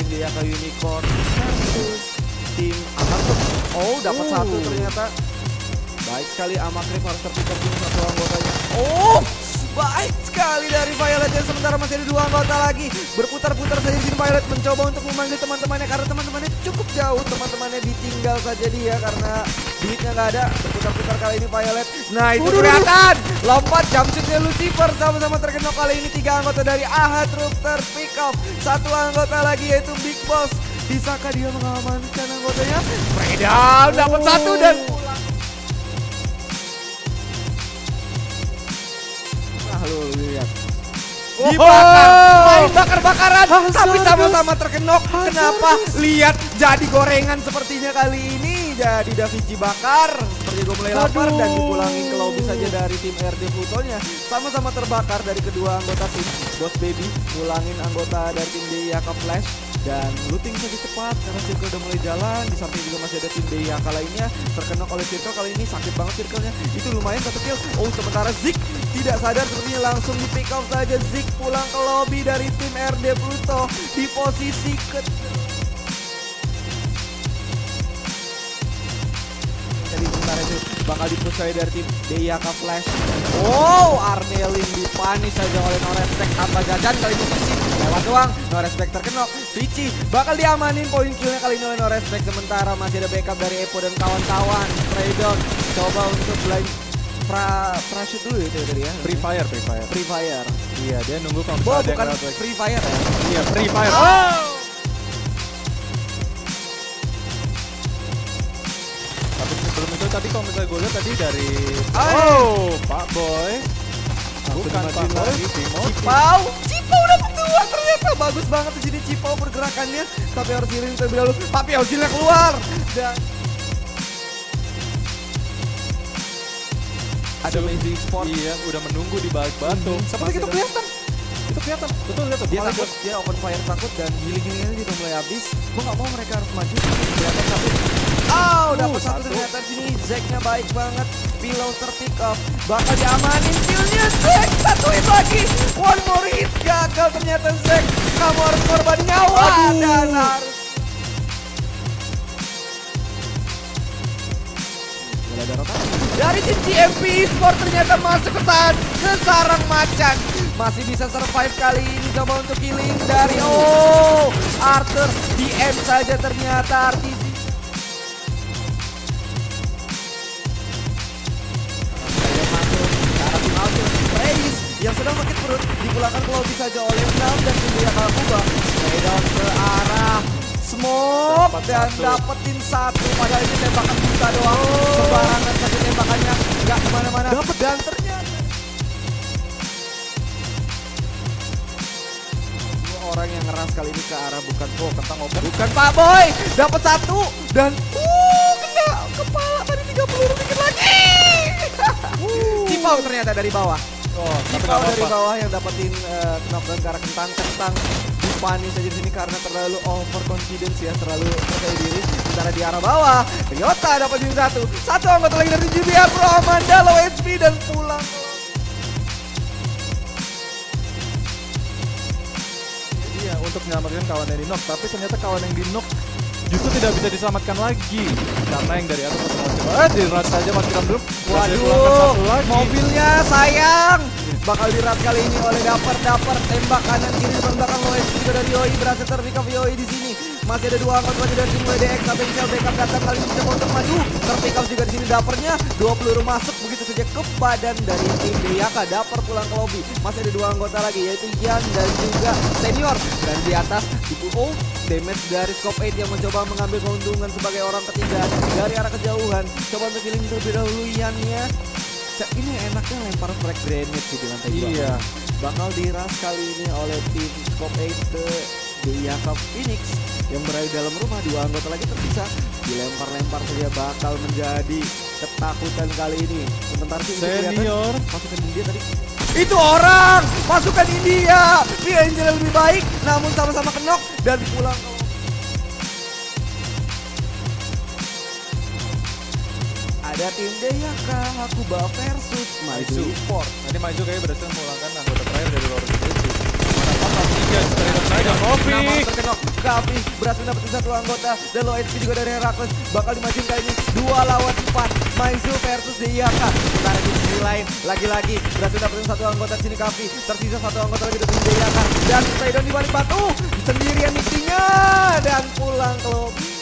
tim dia ya ke Unicorn tim amak Oh, dapat satu ternyata. Baik sekali Amakrif harus terpikat satu anggotanya. Oh! Baik sekali dari Violet dan sementara masih ada dua anggota lagi. Berputar-putar saja di Violet mencoba untuk memanggil teman-temannya karena teman-temannya cukup jauh. Teman-temannya ditinggal saja dia karena duitnya nggak ada. Berputar-putar kali ini Violet. Nah itu kelihatan. Lompat jumpsuitnya Lucifer sama-sama terkena kali ini tiga anggota dari AHA Troop terpick off. Satu anggota lagi yaitu Big Boss. Bisakah dia mengamankan anggotanya? Fredown dapat satu dan lu lihat. Dibakar, main bakar-bakaran, tapi sama-sama terkenok. Kenapa? Lihat jadi gorengan sepertinya kali ini. Jadi Da Vinci bakar, seperti gue mulai lapar dan dipulangin ke lobby saja dari tim RD Plutonya. Sama-sama terbakar dari kedua anggota tim. Boss Baby, pulangin anggota dari tim DIAK Flash dan looting saja cepat karena circle udah mulai jalan. Di samping juga masih ada tim DIAK lainnya. Terkena oleh circle kali ini. Sakit banget circle-nya. Itu lumayan satu kill. Oh sementara Zik tidak sadar sepertinya langsung di pick off saja. Zik pulang ke lobby dari tim RD Pluto di posisi ke jadi sementara itu bakal dipush dari tim DIAK Flash. Oh Arnelin dipanis saja oleh No Respect tanpa jajan kali ini Vici. Lewat doang No Respect terkenok Vici bakal diamanin poin killnya kali ini oleh No Respect sementara masih ada backup dari Epo dan kawan-kawan. Traydon coba untuk blind pra pra shoot dulu itu tadi ya Free fire, free fire. Free Fire Iya, dia nunggu kalau Oh bukan. Free Fire ya Iya, free fire. Oh Tapi sebelum itu tadi kalau misalnya gue lihat tadi dari Ay. Oh, Pak Boy. Bukan Pak Boy. Timothy. Cipau, Cipau dapat dua ternyata bagus banget di sini Cipau pergerakannya. Tapi harus giring terlebih dahulu. Tapi Ozilnya keluar dan ada Amazing Sport. Iya, udah menunggu di balik batu. Mhm. Seperti itu kelihatan. Itu kelihatan. Betul lihat tuh. Dia takut, dia open fire takut dan healing-healingnya juga mulai habis. Gue gak mau mereka harus maju. Kelihatan satu. Oh, dapat satu satu. ternyata di sini. Zacknya baik banget. Pillow terpick off. Bakal diamanin killnya Zack. Satu hit lagi. One GMP Sport ternyata masuk ke, tan ke sarang macan. Masih bisa survive kali ini coba untuk killing dari oh Arthur DM saja ternyata RTG. Yang sedang sakit perut dipulangkan ke lobby saja oleh Nam dan India Kalakuba. Down ke arah Smoke Dapat dan satu. dapetin satu. Padahal ini tembakan buta doang. Sembarangan saja tembakannya. Nggak ke mana-mana. Dapet. Dan ternyata dua orang yang ngeras kali ini ke arah bukan oh kentang open bukan Pak Boy. Dapat satu dan uh kena kepala tadi 30 dikit lagi. Cipau ternyata dari bawah. Oh, Cipau nggak dari bawah yang dapetin uh, knockdown ke arah kentang-kentang dipanis aja di sini karena terlalu overconfidence ya, terlalu percaya diri. Sementara di arah bawah, Ryota dapat win satu. Satu anggota lagi dari GBR Pro Amanda low HP dan pulang. Iya, untuk menyelamatkan kawan yang di knock, tapi ternyata kawan yang di knock justru tidak bisa diselamatkan lagi karena yang dari atas masih masih eh dirat saja Berhasil pulangkan Waduh, mobilnya sayang. Bakal dirat kali ini oleh Dapper Dapper tembak kanan kiri depan belakang HP juga dari Yoi berhasil terpick Yoi di sini. Masih ada dua anggota lagi dari tim WDX tapi Michel backup datang kali ini coba untuk maju. Terpick juga di sini Dappernya. Dua peluru masuk begitu saja ke badan dari tim Deyaka. Dapper pulang ke lobby. Masih ada dua anggota lagi yaitu Yan dan juga Senior. Dan di atas di oh damage dari Scope 8 yang mencoba mengambil keuntungan sebagai orang ketiga dari arah kejauhan. Coba untuk killing terlebih dahulu Yannya. Ini enaknya lempar frag grenade sih di lantai dua. Iya. Bakal diras kali ini oleh tim Scope 8 ke Deyaka Phoenix yang berada dalam rumah. Dua anggota lagi tersisa dilempar-lempar saja bakal menjadi ketakutan kali ini. Sementara itu kelihatan. Senior. Pasukan India tadi. Itu orang! Pasukan India! Dia Angel lebih baik namun sama-sama kenok dan pulang Jatim Daya Kang, aku bawa versus Maju Sport. Ini Maju kayaknya berhasil memulangkan anggota terakhir dari luar negeri. Mana kotak tiga, strider strider Kofi. terkenok, Kavi berhasil dapat satu anggota. Dan low HP juga dari Herakles, bakal dimajuin kali ini. Dua lawan empat, Maizu versus Deyaka. tarik di sisi lain, lagi-lagi berhasil dapetin satu anggota sini Kavi. Tersisa satu anggota lagi dari Deyaka. Dan Poseidon di balik batu, sendirian misinya. Dan pulang ke lobby.